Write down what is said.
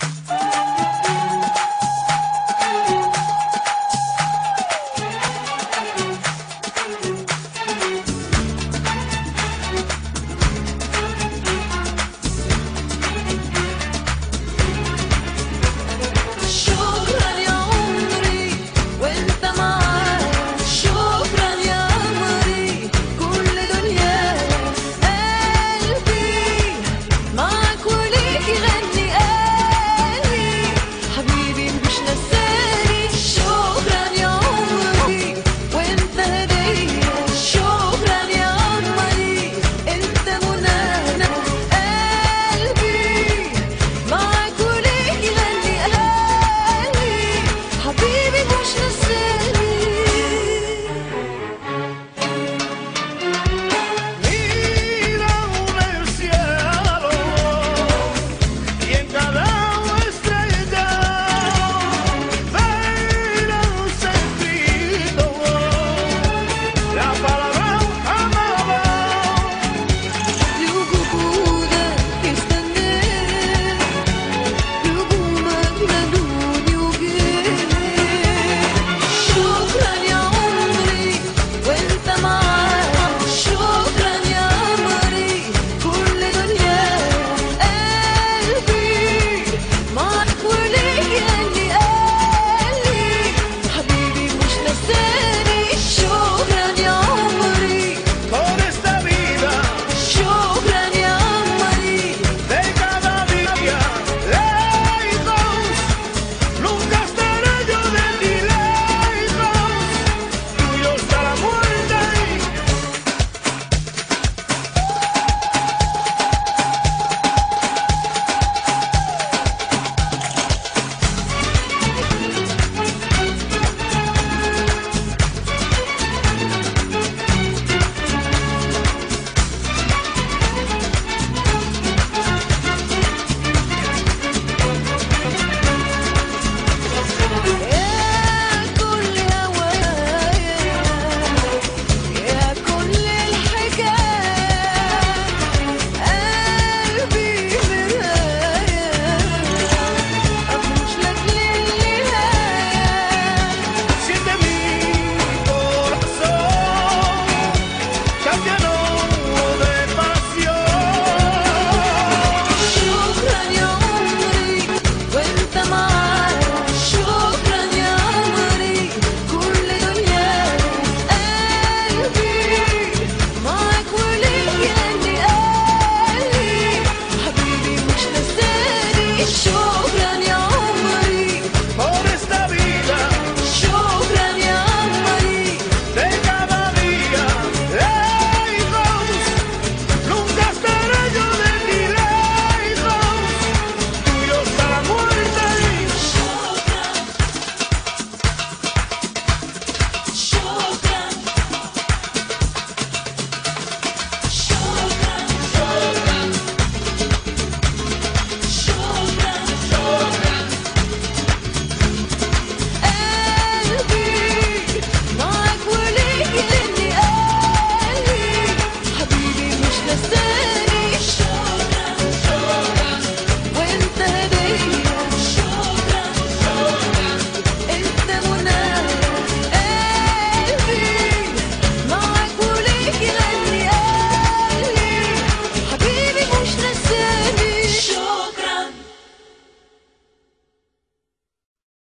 Bye. understand